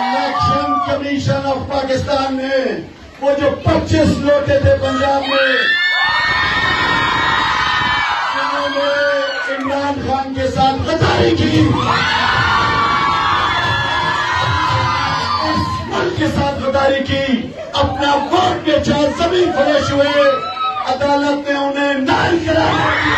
Election commission of Pakistan ने वो जो 25 लौटे थे पंजाब में उन्होंने इमरान खान के साथ गद्दारी की। इस मुल्क के साथ गद्दारी की, अपना वोट बेचा ज़मीन फरोश हुए। अदालत ने उन्हें नाल करार दिया।